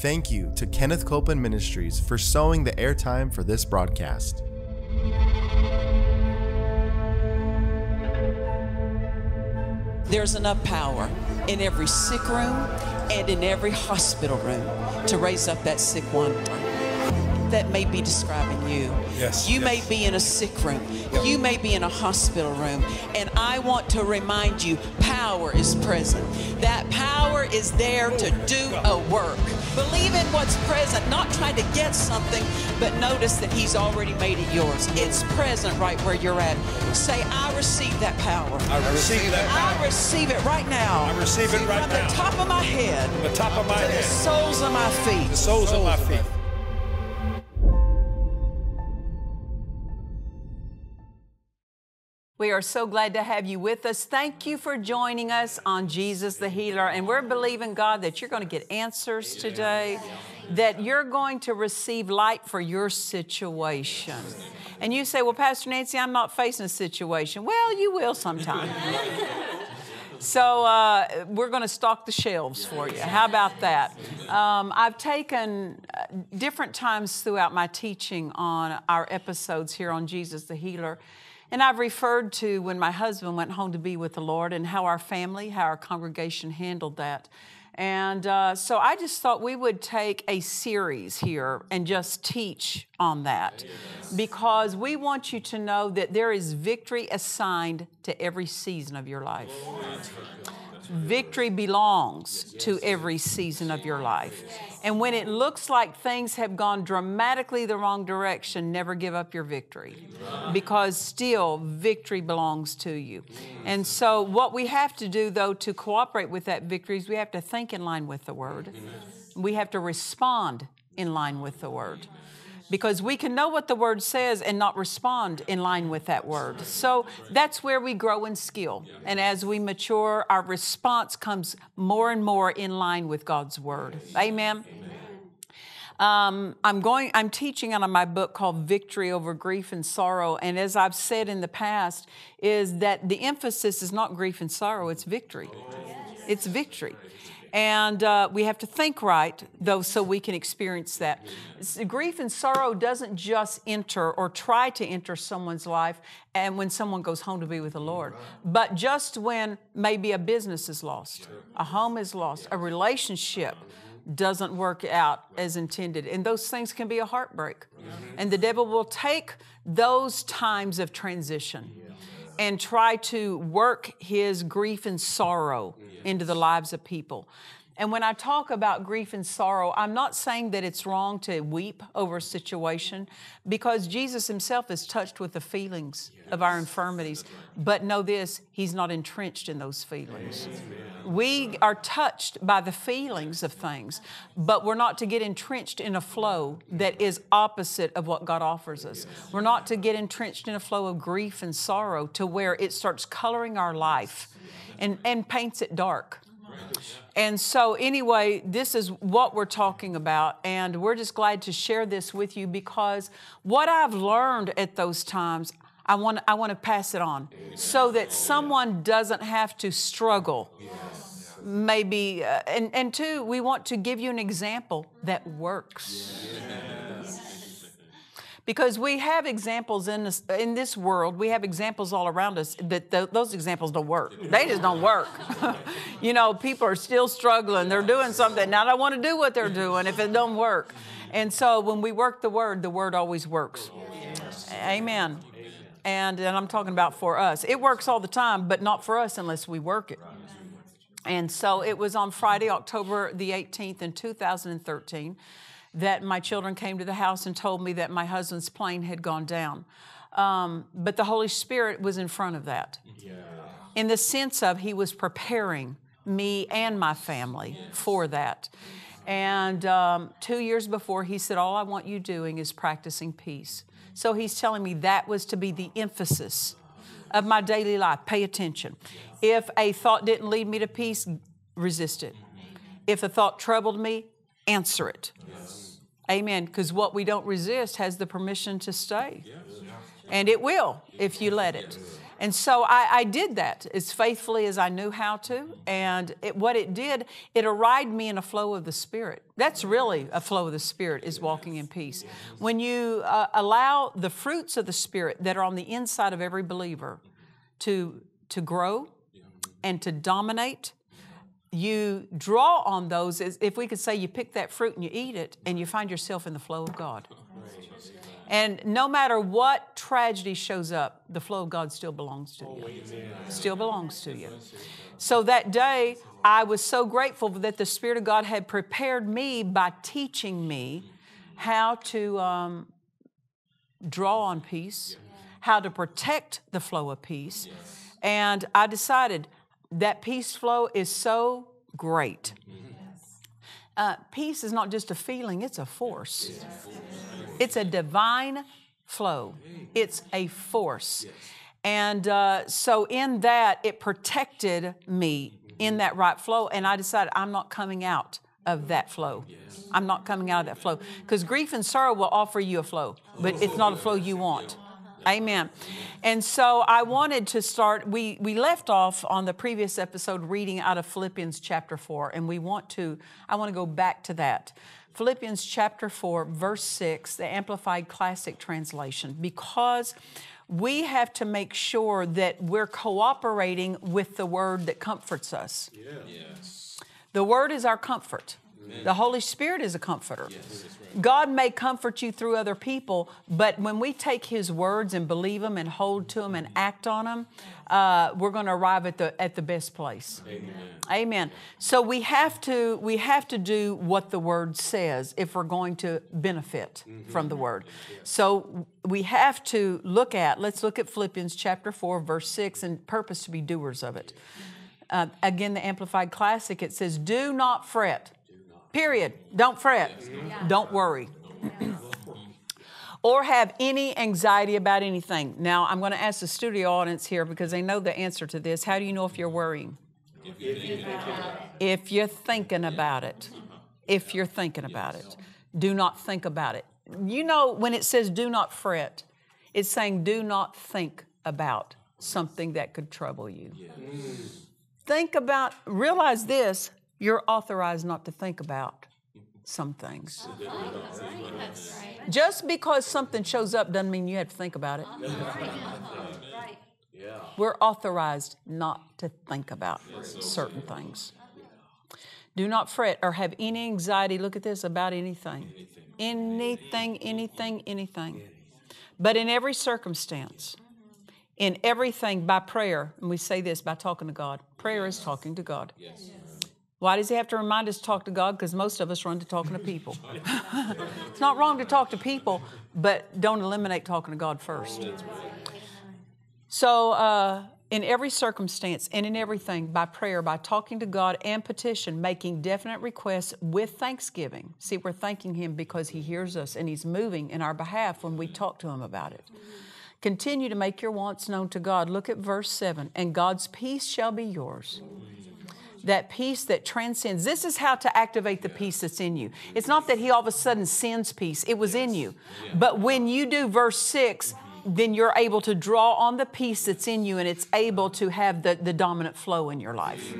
Thank you to Kenneth Copeland Ministries for sowing the airtime for this broadcast. There's enough power in every sick room and in every hospital room to raise up that sick one that may be describing you. Yes, You yes. may be in a sick room. You may be in a hospital room. And I want to remind you power is present. That power is there to do a work. Believe in what's present, not try to get something, but notice that He's already made it yours. It's present right where you're at. Say, I receive that power. I receive that power. I receive it right now. I receive it right From now. From the top of my head the top of my to the soles of my feet. The soles of my feet. We are so glad to have you with us. Thank you for joining us on Jesus the Healer. And we're believing, God, that you're going to get answers today, that you're going to receive light for your situation. And you say, Well, Pastor Nancy, I'm not facing a situation. Well, you will sometime. So uh, we're going to stock the shelves for you. How about that? Um, I've taken uh, different times throughout my teaching on our episodes here on Jesus the Healer. And I've referred to when my husband went home to be with the Lord and how our family, how our congregation handled that. And uh, so I just thought we would take a series here and just teach on that because we want you to know that there is victory assigned to every season of your life. Victory belongs to every season of your life. And when it looks like things have gone dramatically the wrong direction, never give up your victory because still victory belongs to you. And so, what we have to do, though, to cooperate with that victory is we have to think in line with the Word, we have to respond in line with the Word because we can know what the word says and not respond in line with that word. So that's where we grow in skill. And as we mature, our response comes more and more in line with God's word. Amen. Um, I'm going. I'm teaching on my book called "Victory Over Grief and Sorrow," and as I've said in the past, is that the emphasis is not grief and sorrow; it's victory. It's victory. And uh, we have to think right, though, so we can experience that. Grief and sorrow doesn't just enter or try to enter someone's life and when someone goes home to be with the Lord, but just when maybe a business is lost, a home is lost, a relationship doesn't work out as intended. And those things can be a heartbreak. And the devil will take those times of transition and try to work his grief and sorrow into the lives of people. And when I talk about grief and sorrow, I'm not saying that it's wrong to weep over a situation because Jesus himself is touched with the feelings of our infirmities. But know this, he's not entrenched in those feelings. We are touched by the feelings of things, but we're not to get entrenched in a flow that is opposite of what God offers us. We're not to get entrenched in a flow of grief and sorrow to where it starts coloring our life and, and paints it dark. And so, anyway, this is what we're talking about, and we're just glad to share this with you because what I've learned at those times, I want, I want to pass it on so that someone doesn't have to struggle. Maybe, uh, and, and two, we want to give you an example that works. Because we have examples in this, in this world, we have examples all around us that th- those examples don't work. They just don't work. you know, people are still struggling. They're doing something. Now, I want to do what they're doing if it don't work. And so when we work the word, the word always works. Amen. And, and I'm talking about for us. It works all the time, but not for us unless we work it. And so it was on Friday, October the 18th in 2013 that my children came to the house and told me that my husband's plane had gone down. Um, but the Holy Spirit was in front of that. Yeah. In the sense of He was preparing me and my family for that. And um, two years before, He said, All I want you doing is practicing peace. So He's telling me that was to be the emphasis of my daily life. Pay attention. If a thought didn't lead me to peace, resist it. If a thought troubled me, answer it. Amen. Because what we don't resist has the permission to stay. And it will if you let it. And so I, I, did that as faithfully as I knew how to. And it, what it did, it arrived me in a flow of the Spirit. That's really a flow of the Spirit, is walking in peace. When you uh, allow the fruits of the Spirit that are on the inside of every believer to, to grow and to dominate, you draw on those. As if we could say you pick that fruit and you eat it, and you find yourself in the flow of God. And no matter what tragedy shows up, the flow of God still belongs to you. Still belongs to you. So that day, I was so grateful that the Spirit of God had prepared me by teaching me how to um, draw on peace, how to protect the flow of peace. And I decided that peace flow is so great. Uh, peace is not just a feeling, it's a force. It's a divine flow, it's a force. And uh, so, in that, it protected me in that right flow. And I decided I'm not coming out of that flow. I'm not coming out of that flow. Because grief and sorrow will offer you a flow, but it's not a flow you want. Amen. And so I wanted to start, we, we left off on the previous episode reading out of Philippians chapter 4, and we want to, I want to go back to that. Philippians chapter 4, verse 6, the Amplified Classic Translation, because we have to make sure that we're cooperating with the word that comforts us. Yeah. Yes. The word is our comfort. Amen. The Holy Spirit is a comforter. Yes. God may comfort you through other people, but when we take His words and believe them and hold to them and act on them, uh, we're going to arrive at the at the best place. Amen. Amen. So we have to we have to do what the Word says if we're going to benefit mm-hmm. from the Word. So we have to look at. Let's look at Philippians chapter four, verse six, and purpose to be doers of it. Uh, again, the Amplified Classic, it says, "Do not fret." Period. Don't fret. Don't worry. or have any anxiety about anything. Now, I'm going to ask the studio audience here because they know the answer to this. How do you know if you're worrying? If you're thinking about it. If you're thinking about it. Do not think about it. You know, when it says do not fret, it's saying do not think about something that could trouble you. Think about, realize this you're authorized not to think about some things. Oh, Just because something shows up doesn't mean you have to think about it. We're authorized not to think about certain things. Do not fret or have any anxiety, look at this, about anything. Anything, anything, anything. But in every circumstance, in everything by prayer, and we say this by talking to God, prayer is talking to God. Why does he have to remind us to talk to God? Because most of us run to talking to people. it's not wrong to talk to people, but don't eliminate talking to God first. So, uh, in every circumstance and in everything, by prayer, by talking to God and petition, making definite requests with thanksgiving. See, we're thanking Him because He hears us and He's moving in our behalf when we talk to Him about it. Continue to make your wants known to God. Look at verse 7 and God's peace shall be yours that peace that transcends. This is how to activate the peace that's in you. It's not that He all of a sudden sends peace, it was in you. But when you do verse 6, then you're able to draw on the peace that's in you and it's able to have the, the dominant flow in your life.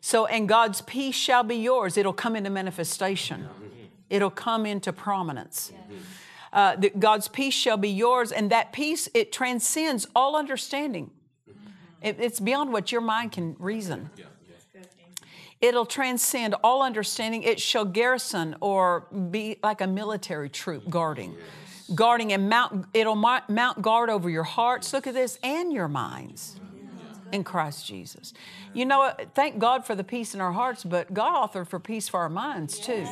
So, and God's peace shall be yours. It'll come into manifestation, it'll come into prominence. Uh, God's peace shall be yours, and that peace, it transcends all understanding. It, it's beyond what your mind can reason. It'll transcend all understanding. It shall garrison or be like a military troop guarding. Guarding and mount, it'll mount guard over your hearts. Look at this, and your minds in Christ Jesus. You know, thank God for the peace in our hearts, but God authored for peace for our minds too.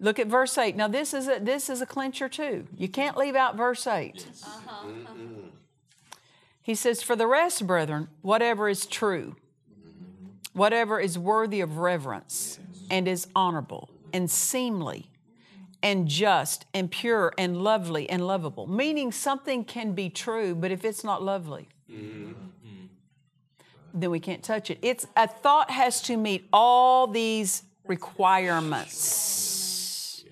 Look at verse 8. Now, this is a, this is a clincher too. You can't leave out verse 8. Uh-huh. He says, For the rest, brethren, whatever is true, whatever is worthy of reverence, and is honorable, and seemly, and just, and pure, and lovely, and lovable. Meaning something can be true, but if it's not lovely, then we can't touch it. It's a thought has to meet all these requirements.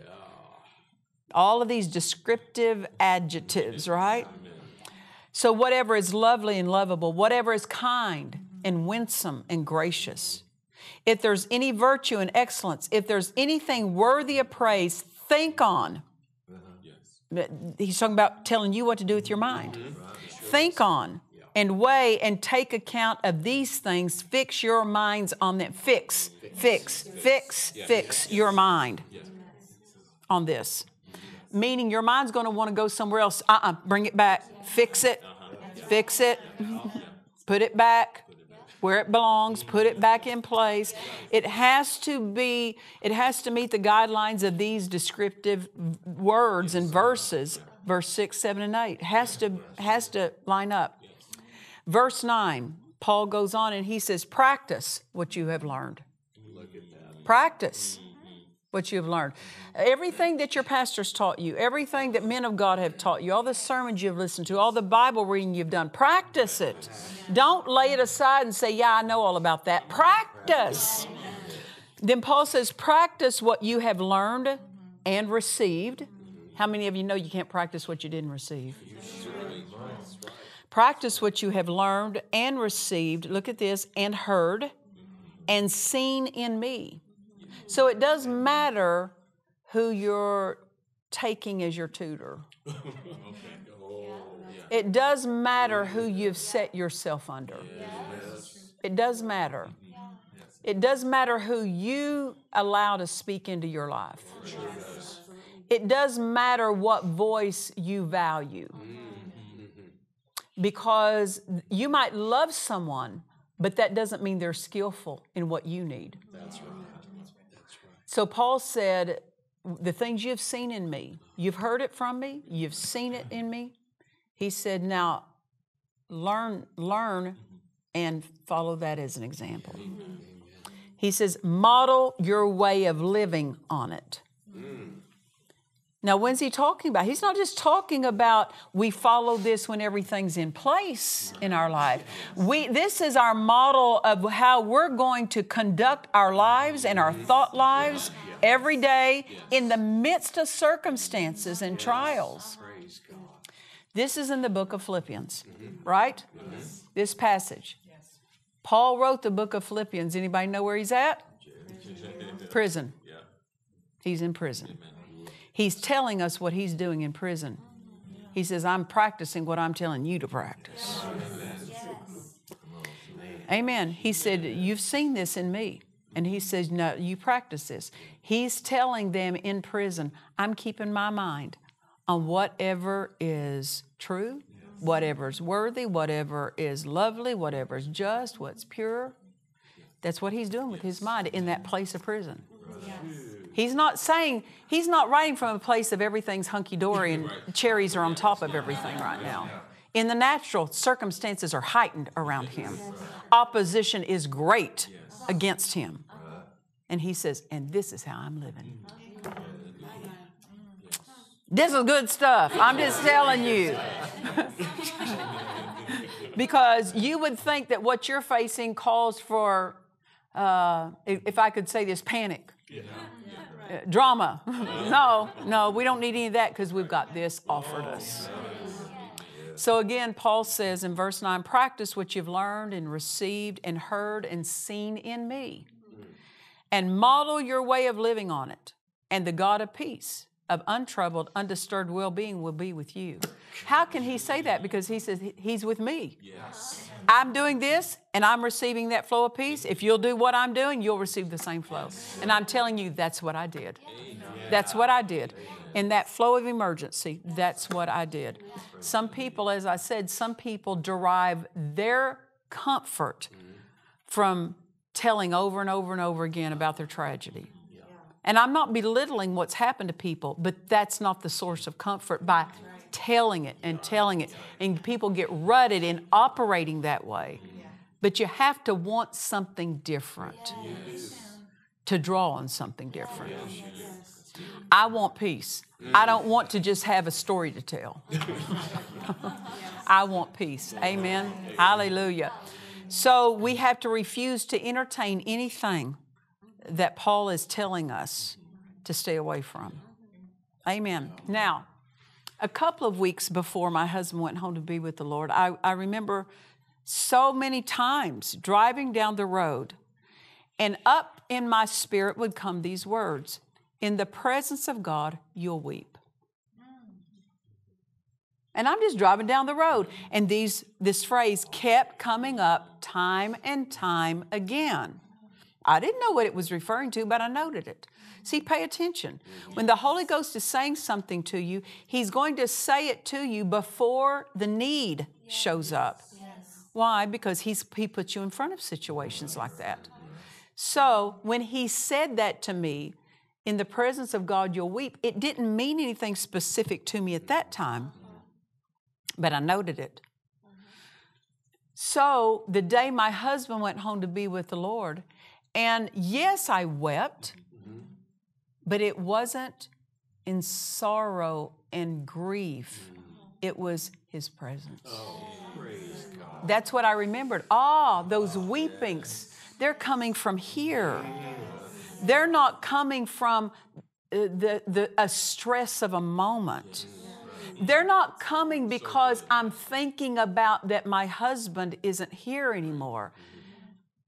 All of these descriptive adjectives, right? So, whatever is lovely and lovable, whatever is kind and winsome and gracious, if there's any virtue and excellence, if there's anything worthy of praise, think on. He's talking about telling you what to do with your mind. Think on and weigh and take account of these things. Fix your minds on them. Fix, fix, fix, fix your mind on this. Meaning your mind's going to want to go somewhere else. Uh uh bring it back. Fix it. Fix it. Put it back where it belongs, put it back in place. It has to be, it has to meet the guidelines of these descriptive words and verses, verse 6, 7, and 8. Has to, has to line up. Verse 9, Paul goes on and he says, Practice what you have learned. Practice what you have learned. Everything that your pastors taught you, everything that men of God have taught you, all the sermons you've listened to, all the Bible reading you've done, practice it. Don't lay it aside and say, Yeah, I know all about that. Practice. Then Paul says, Practice what you have learned and received. How many of you know you can't practice what you didn't receive? Practice what you have learned and received. Look at this, and heard and seen in me. So it does matter who you're taking as your tutor. It does matter who you've set yourself under. It does matter. It does matter who you allow to speak into your life. It does matter what voice you value. Because you might love someone, but that doesn't mean they're skillful in what you need. That's right. So Paul said, The things you've seen in me, you've heard it from me, you've seen it in me. He said, Now learn, learn and follow that as an example. He says, Model your way of living on it. Mm. Now, when's he talking about? He's not just talking about we follow this when everything's in place in our life. We, this is our model of how we're going to conduct our lives and our thought lives every day in the midst of circumstances and trials. This is in the book of Philippians, right? This passage. Paul wrote the book of Philippians. Anybody know where he's at? Prison. He's in prison. He's telling us what he's doing in prison. He says, I'm practicing what I'm telling you to practice. Amen. He said, You've seen this in me. And he says, No, you practice this. He's telling them in prison, I'm keeping my mind on whatever is true, whatever is worthy, whatever is lovely, whatever is just, what's pure. That's what he's doing with his mind in that place of prison. He's not saying, he's not writing from a place of everything's hunky dory and cherries are on top of everything right now. In the natural, circumstances are heightened around him. Opposition is great against him. And he says, and this is how I'm living. This is good stuff. I'm just telling you. because you would think that what you're facing calls for, uh, if I could say this, panic. Yeah drama. no, no, we don't need any of that because we've got this offered us. So again, Paul says in verse 9 practice what you've learned and received and heard and seen in me, and model your way of living on it, and the God of peace, of untroubled, undisturbed well being will be with you. How can he say that? Because he says he's with me. Yes. I'm doing this and I'm receiving that flow of peace. If you'll do what I'm doing, you'll receive the same flow. And I'm telling you, that's what I did. That's what I did. In that flow of emergency, that's what I did. Some people, as I said, some people derive their comfort from telling over and over and over again about their tragedy. And I'm not belittling what's happened to people, but that's not the source of comfort by telling it and telling it. And people get rutted in operating that way. But you have to want something different to draw on something different. I want peace. I don't want to just have a story to tell. I want peace. Amen. Hallelujah. So we have to refuse to entertain anything that Paul is telling us to stay away from. Amen. Now, a couple of weeks before my husband went home to be with the Lord, I, I remember so many times driving down the road, and up in my spirit would come these words In the presence of God, you'll weep. And I'm just driving down the road, and these, this phrase kept coming up time and time again. I didn't know what it was referring to, but I noted it. See, mm-hmm. pay attention. Mm-hmm. When the Holy Ghost is saying something to you, He's going to say it to you before the need shows up. Why? Because he's, He puts you in front of situations like that. So when He said that to me, in the presence of God, you'll weep, it didn't mean anything specific to me at that time, mm-hmm. but I noted it. So the day my husband went home to be with the Lord, and yes, I wept, but it wasn't in sorrow and grief, it was His presence. That's what I remembered. Ah, those weepings, they're coming from here. They're not coming from uh, the, the, a stress of a moment. They're not coming because I'm thinking about that my husband isn't here anymore.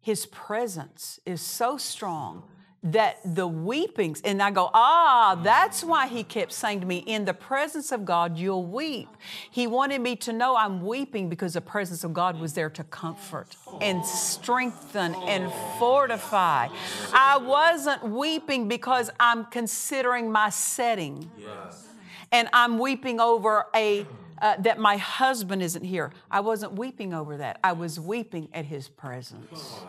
His presence is so strong that the weepings, and I go, ah, that's why he kept saying to me, in the presence of God, you'll weep. He wanted me to know I'm weeping because the presence of God was there to comfort and strengthen and fortify. I wasn't weeping because I'm considering my setting. And I'm weeping over a uh, that my husband isn't here. I wasn't weeping over that. I was weeping at his presence.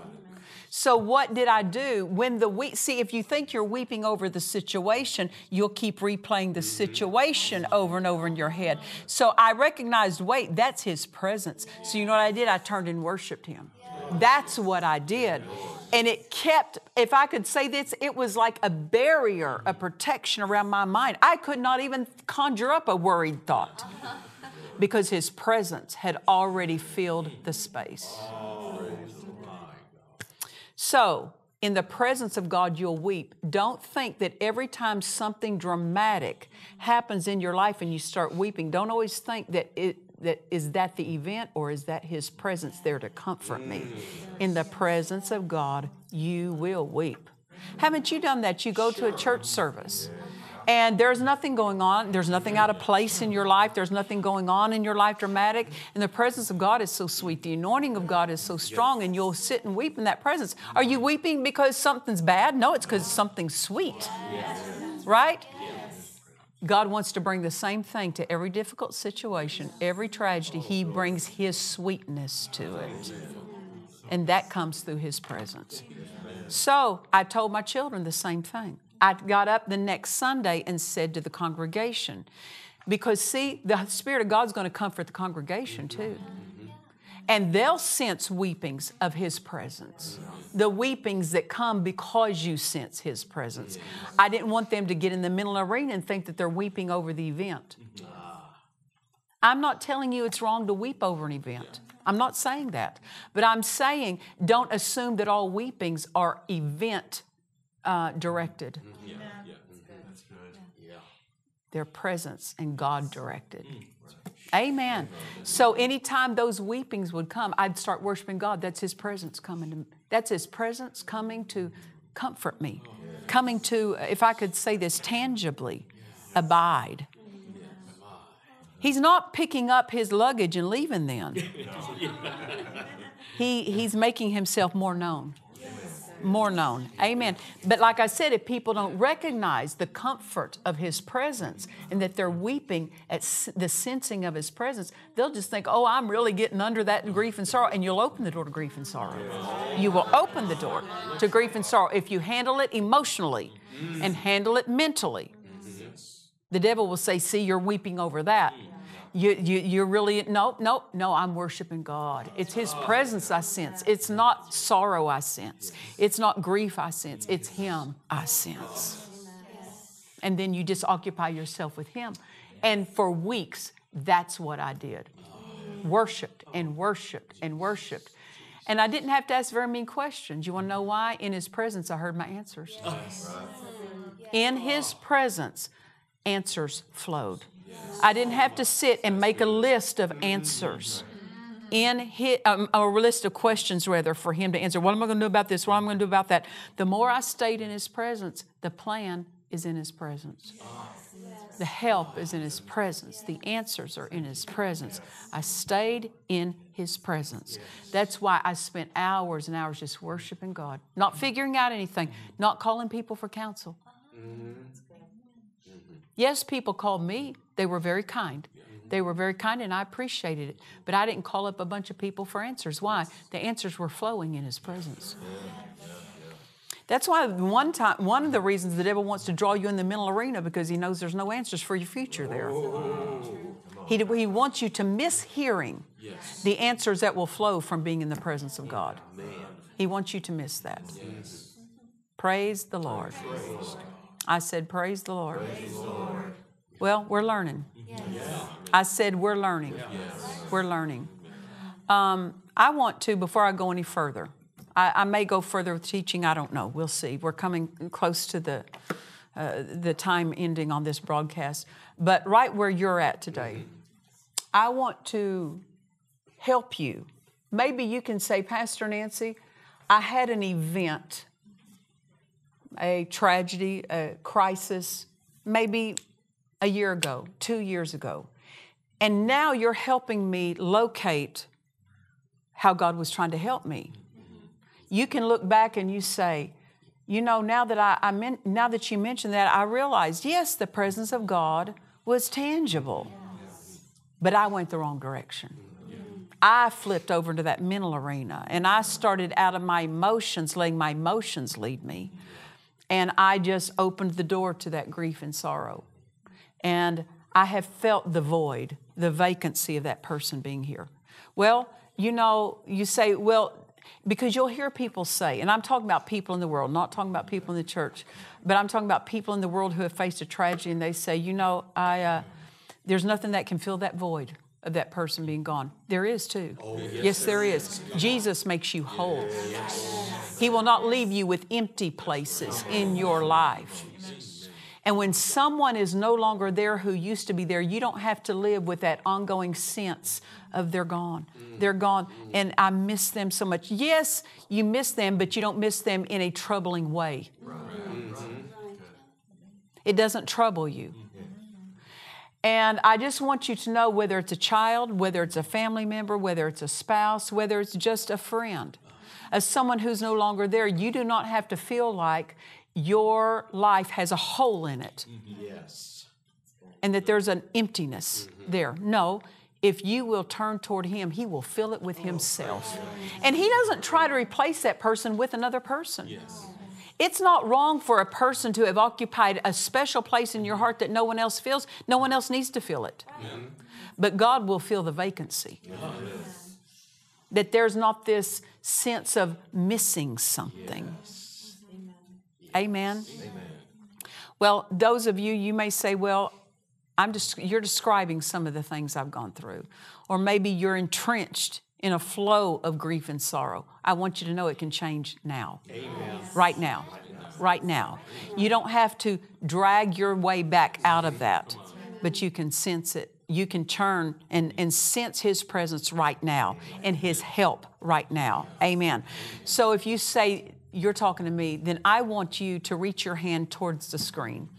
So what did I do when the we See, if you think you're weeping over the situation, you'll keep replaying the situation over and over in your head. So I recognized, wait, that's His presence. So you know what I did? I turned and worshiped Him. That's what I did. And it kept, if I could say this, it was like a barrier, a protection around my mind. I could not even conjure up a worried thought because His presence had already filled the space. So, in the presence of God, you'll weep. Don't think that every time something dramatic happens in your life and you start weeping, don't always think that it that is that the event or is that his presence there to comfort me? In the presence of God, you will weep. Haven't you done that? You go to a church service and there's nothing going on. There's nothing out of place in your life. There's nothing going on in your life dramatic. And the presence of God is so sweet. The anointing of God is so strong, and you'll sit and weep in that presence. Are you weeping because something's bad? No, it's because something's sweet. Right? God wants to bring the same thing to every difficult situation, every tragedy. He brings His sweetness to it. And that comes through His presence. So I told my children the same thing. I got up the next Sunday and said to the congregation, because see, the Spirit of God's going to comfort the congregation too. And they'll sense weepings of His presence, the weepings that come because you sense His presence. I didn't want them to get in the mental arena and think that they're weeping over the event. I'm not telling you it's wrong to weep over an event. I'm not saying that. But I'm saying don't assume that all weepings are event uh, directed. Mm-hmm. Yeah. yeah. That's good. Yeah. Their presence and God directed. Mm. Amen. So anytime those weepings would come, I'd start worshiping God. That's His presence coming to. That's His presence coming to comfort me, coming to, if I could say this tangibly, abide. He's not picking up his luggage and leaving then. He, he's making himself more known more known. Amen. But like I said, if people don't recognize the comfort of His presence and that they're weeping at the sensing of His presence, they'll just think, oh, I'm really getting under that grief and sorrow. And you'll open the door to grief and sorrow. You will open the door to grief and sorrow if you handle it emotionally and handle it mentally. The devil will say, see, you're weeping over that. You, you, you're really, no, no, no, I'm worshiping God. It's His presence I sense. It's not sorrow I sense. It's not grief I sense. It's Him I sense. And then you just occupy yourself with Him. And for weeks, that's what I did worshiped and worshiped and worshiped. And I didn't have to ask very many questions. You want to know why? In His presence, I heard my answers. In His presence, answers flowed. I didn't have to sit and make a list of answers in his, um, a list of questions rather for him to answer. What am I going to do about this? What am I going to do about that? The more I stayed in his presence, the plan is in his presence. The help is in his presence. The answers are in his presence. I stayed in his presence. That's why I spent hours and hours just worshiping God, not figuring out anything, not calling people for counsel. Yes, people called me. They were very kind. They were very kind and I appreciated it. But I didn't call up a bunch of people for answers. Why? The answers were flowing in his presence. That's why one time, one of the reasons the devil wants to draw you in the mental arena because he knows there's no answers for your future there. He, he wants you to miss hearing the answers that will flow from being in the presence of God. He wants you to miss that. Praise the Lord. I said, Praise the Lord. Well, we're learning. I said, We're learning. We're learning. Um, I want to, before I go any further, I, I, may go further with teaching. I don't know. We'll see. We're coming close to the uh, the time ending on this broadcast. But right where you're at today, I want to help you. Maybe you can say, Pastor Nancy, I had an event, a tragedy, a crisis, maybe a year ago, two years ago. And now you're helping me locate how God was trying to help me you can look back and you say, you know, now that I, I men- now that you mentioned that, I realized, yes, the presence of God was tangible, but I went the wrong direction. I flipped over into that mental arena and I started out of my emotions, letting my emotions lead me. And I just opened the door to that grief and sorrow. And I have felt the void, the vacancy of that person being here. Well, you know, you say, well, because you'll hear people say, and I'm talking about people in the world, not talking about people in the church, but I'm talking about people in the world who have faced a tragedy and they say, you know, I, uh, there's nothing that can fill that void of that person being gone. There is too. Oh, yes, yes, there is. Jesus makes you whole. Yes. He will not leave you with empty places in your life. And when someone is no longer there who used to be there, you don't have to live with that ongoing sense of they're gone. They're gone, and I miss them so much. Yes, you miss them, but you don't miss them in a troubling way. It doesn't trouble you. And I just want you to know whether it's a child, whether it's a family member, whether it's a spouse, whether it's just a friend, as someone who's no longer there, you do not have to feel like your life has a hole in it. Yes. And that there's an emptiness mm-hmm. there. No, if you will turn toward Him, He will fill it with Himself. And He doesn't try to replace that person with another person. Yes. It's not wrong for a person to have occupied a special place in your heart that no one else feels. No one else needs to fill it. But God will fill the vacancy. Yes. That there's not this sense of missing something. Yes. Amen. Amen. Well, those of you, you may say, well, I'm just, you're describing some of the things I've gone through. Or maybe you're entrenched in a flow of grief and sorrow. I want you to know it can change now. Amen. Right now. Right now. You don't have to drag your way back out of that, but you can sense it. You can turn and, and sense His presence right now and His help right now. Amen. So if you say, you're talking to me, then I want you to reach your hand towards the screen.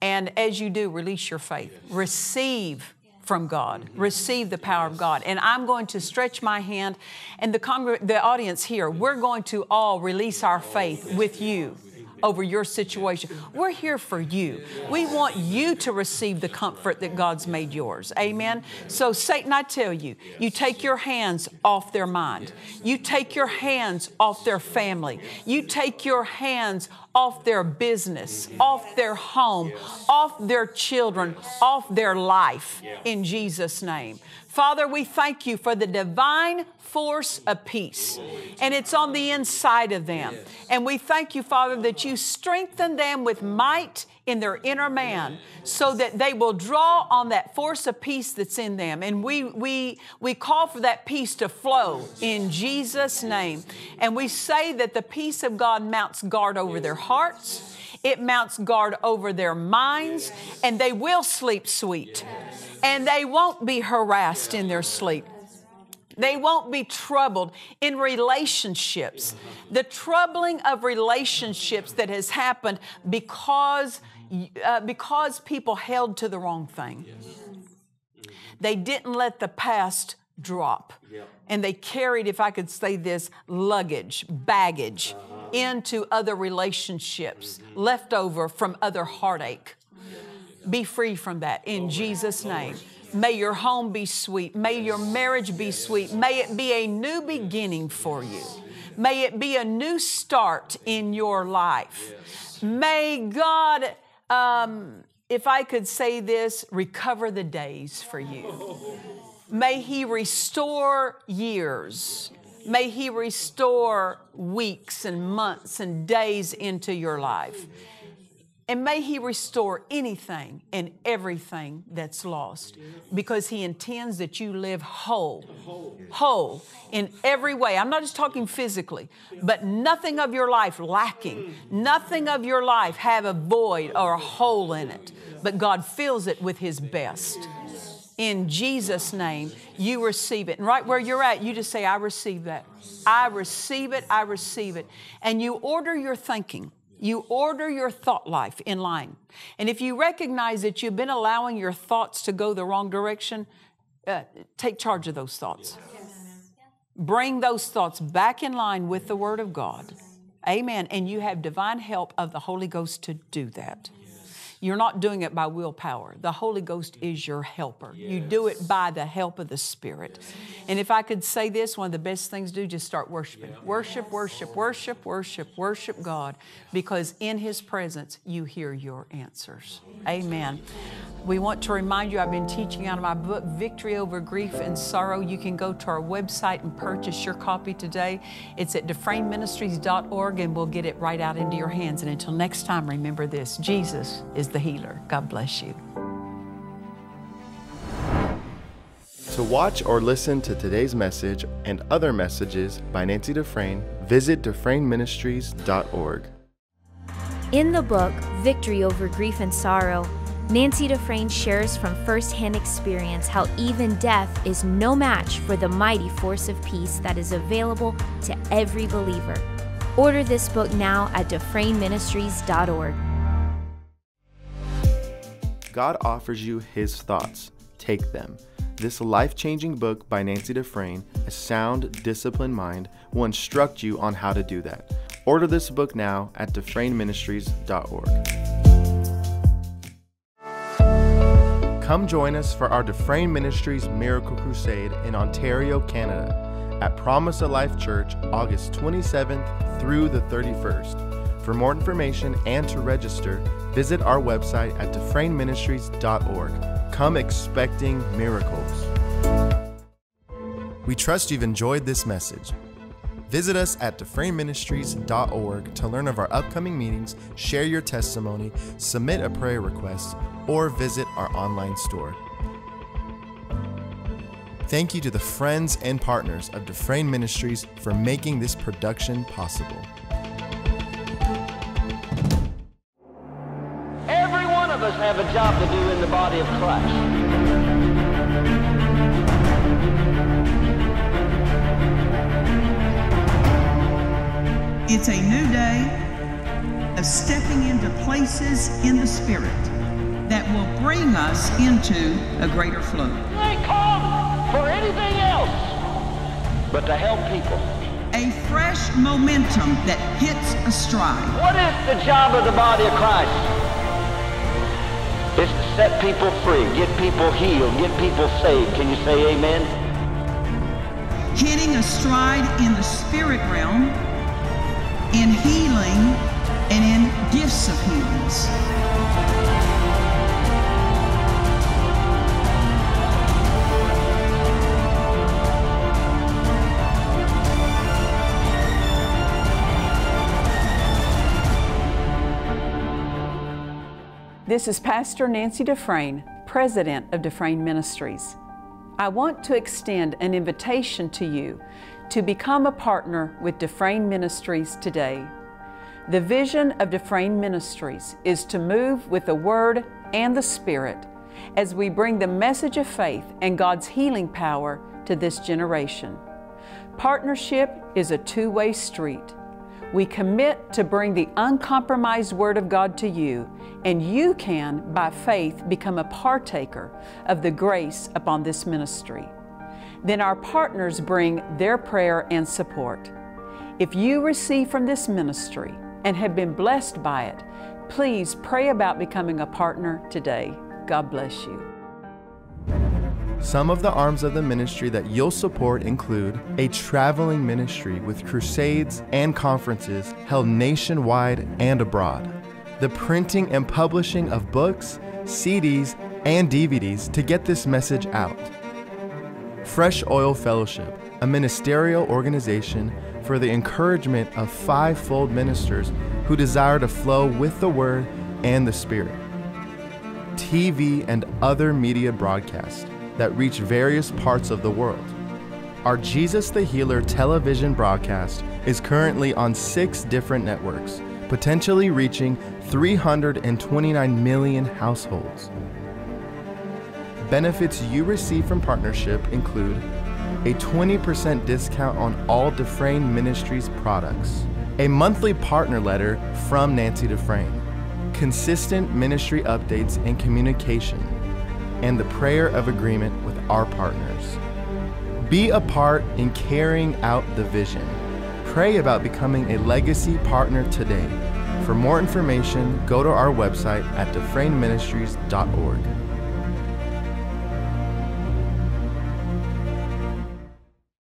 And as you do, release your faith. Receive from God. Receive the power of God. And I'm going to stretch my hand, and the, congr- the audience here, we're going to all release our faith with you over your situation. We're here for you. We want you to receive the comfort that God's made yours. Amen. So, Satan, I tell you, you take your hands off their mind, you take your hands off their family, you take your hands off their business, off their home, off their children, off their life in Jesus' name. Father, we thank you for the divine force of peace, and it's on the inside of them. And we thank you, Father, that you strengthen them with might in their inner man so that they will draw on that force of peace that's in them. And we, we, we call for that peace to flow in Jesus' name. And we say that the peace of God mounts guard over their hearts It mounts guard over their minds, and they will sleep sweet. And they won't be harassed in their sleep. They won't be troubled in relationships. The troubling of relationships that has happened because, uh, because people held to the wrong thing. They didn't let the past drop. And they carried, if I could say this, luggage, baggage into other relationships, left over from other heartache. Be free from that in Jesus' name. May your home be sweet. May your marriage be sweet. May it be a new beginning for you. May it be a new start in your life. May God, um, if I could say this, recover the days for you. May He restore years. May He restore weeks and months and days into your life. And may He restore anything and everything that's lost because He intends that you live whole, whole in every way. I'm not just talking physically, but nothing of your life lacking, nothing of your life have a void or a hole in it, but God fills it with His best. In Jesus' name, you receive it. And right where you're at, you just say, I receive that. I receive it, I receive it. And you order your thinking. You order your thought life in line. And if you recognize that you've been allowing your thoughts to go the wrong direction, uh, take charge of those thoughts. Bring those thoughts back in line with the Word of God. Amen. And you have divine help of the Holy Ghost to do that. You're not doing it by willpower. The Holy Ghost is your helper. Yes. You do it by the help of the Spirit. And if I could say this, one of the best things to do, just start worshiping. Yeah. Worship, worship, worship, worship, worship God, because in His presence you hear your answers. Amen. We want to remind you, I've been teaching out of my book, Victory Over Grief and Sorrow. You can go to our website and purchase your copy today. It's at dufresneministries.org, and we'll get it right out into your hands. And until next time, remember this Jesus is the healer. God bless you. To watch or listen to today's message and other messages by Nancy Dufresne, visit DufresneMinistries.org. In the book, Victory Over Grief and Sorrow, Nancy Dufresne shares from firsthand experience how even death is no match for the mighty force of peace that is available to every believer. Order this book now at DufresneMinistries.org. God offers you His thoughts. Take them. This life changing book by Nancy Dufresne, A Sound, Disciplined Mind, will instruct you on how to do that. Order this book now at DufresneMinistries.org. Come join us for our Dufresne Ministries Miracle Crusade in Ontario, Canada, at Promise of Life Church, August 27th through the 31st. For more information and to register, visit our website at DufresneMinistries.org. Come expecting miracles. We trust you've enjoyed this message. Visit us at DufresneMinistries.org to learn of our upcoming meetings, share your testimony, submit a prayer request, or visit our online store. Thank you to the friends and partners of Dufresne Ministries for making this production possible. Every one of us have a job to do in the body of Christ. It's a new day of stepping into places in the Spirit that will bring us into a greater flow. Ain't called for anything else but to help people. A fresh momentum that hits a stride. What is the job of the body of Christ? It's to set people free, get people healed, get people saved. Can you say amen? Hitting a stride in the spirit realm, in healing, and in gifts of healings. This is Pastor Nancy Dufresne, President of Dufresne Ministries. I want to extend an invitation to you to become a partner with Dufresne Ministries today. The vision of Dufresne Ministries is to move with the Word and the Spirit as we bring the message of faith and God's healing power to this generation. Partnership is a two way street. We commit to bring the uncompromised Word of God to you, and you can, by faith, become a partaker of the grace upon this ministry. Then our partners bring their prayer and support. If you receive from this ministry and have been blessed by it, please pray about becoming a partner today. God bless you. Some of the arms of the ministry that you'll support include a traveling ministry with crusades and conferences held nationwide and abroad, the printing and publishing of books, CDs, and DVDs to get this message out. Fresh Oil Fellowship, a ministerial organization for the encouragement of five-fold ministers who desire to flow with the Word and the Spirit. TV and other media broadcasts that reach various parts of the world. Our Jesus the Healer television broadcast is currently on six different networks, potentially reaching 329 million households. Benefits you receive from partnership include a 20% discount on all Dufresne Ministries products, a monthly partner letter from Nancy Dufresne, consistent ministry updates and communication, and the prayer of agreement with our partners. Be a part in carrying out the vision. Pray about becoming a legacy partner today. For more information, go to our website at dufresneministries.org.